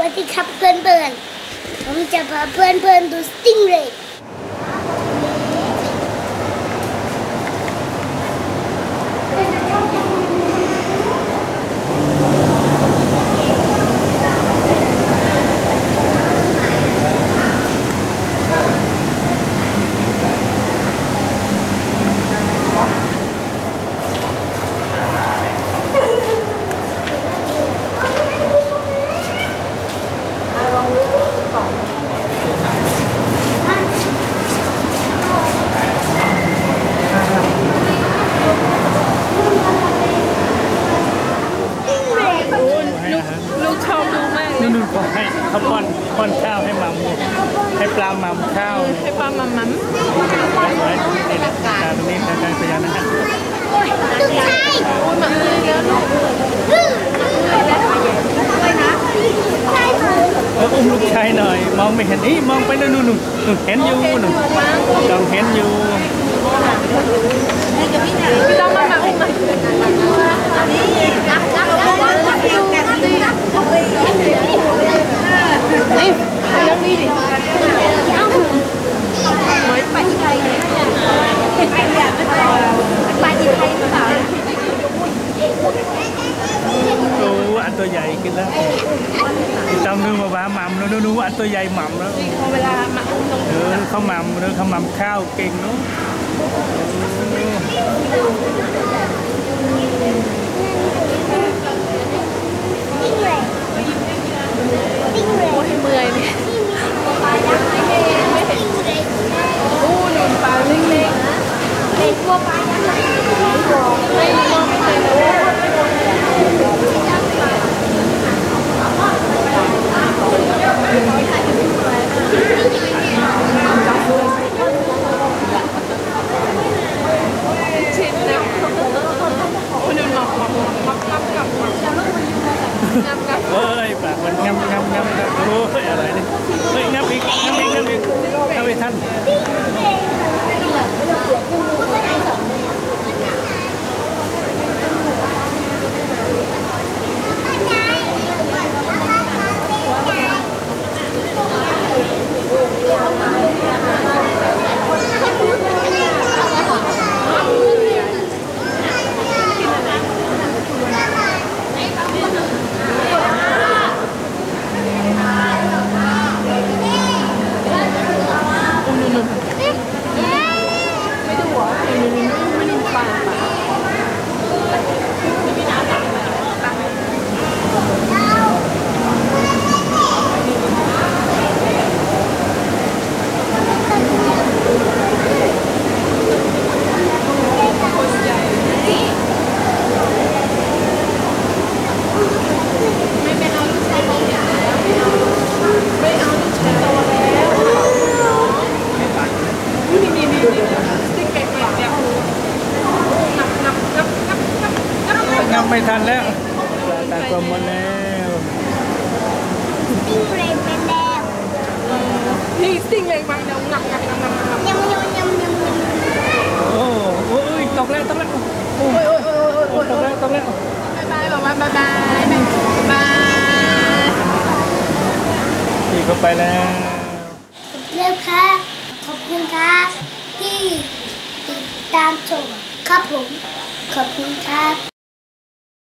วัสดีครับเพื่อนๆผมจะพาเพื่อนๆดูสติงเรย์ ลูกชอบดูมากเลยนู่นนู่นก็ให้เขาป้อนป้อนข้าวให้มัมให้ปลามัมข้าวให้ปลามัมมัมไว้นี่นะตาตรงนี้ทางการพยานนะฮะลูกชายพูดมาเลยแล้วลูกชายผมเอออุ้มลูกชายหน่อย มองไม่เห็นอีมองไปนู่นนู่นนู่นนู่นเห็นอยู่นู่นลองเห็นอยู่ พี่ต้องมามาอุ้มมานี่เรื่องนี้ดิไม่ไปไทยไปอยากไปไปที่ไทยหรือเปล่า โอ้อันตัวใหญ่กินแล้วต้องนึกว่าบ้ามัมแล้วนู่นอันตัวใหญ่มัมแล้ว พอเวลามาอุ้มตรง เออเขามัมเออเขามัมข้าวเก่งเนาะ สติ้งเรย์สติ้งเร โอ้ ย์ ยเมื่อยเนี่ย ปลายักษ์ไม่เห็นสติ้งเรย์ โอ้ดูปลาเล็ก เป็นพวกปลายักษ์ไม่รู้ ๆไม่มองไม่เคยเลย ชินแล้วคนอื่นมองมองมองงับงับงับงับงับ เอ้ยปากมันงับงับงับงับโอ้ยอะไรนี่เฮ้ยงับอีกงับอีกงับอีกงับอีกท่าน ไม่ดูหัวไม่ดูปลาปลา ไม่ไม่เอาลูกชายโตแล้วไม่เอาไม่เอาลูกชายโตแล้วนี่นี่นี่นี่สติ๊กเกอร์เนี่ยนับนับนับนับนับนับ งับ ไม่ทันแล้วตากลมหมดแล้วสติ้งเรย์เป็นแล้วนี่สติ๊กเลยบางเดียวนับนับนับนับนับยำยำยำยำยำโอ้โอ้ยตกแล้วตกแล้วโอ้ยโอ้ยโอ้ยโอ้ยตกแล้วตกแล้วบายบายบอกว่าบายบายบายขี่เข้าไปแล้วเร็วค่ะขอบคุณครับที่ติดตามชมครับผมขอบคุณครับ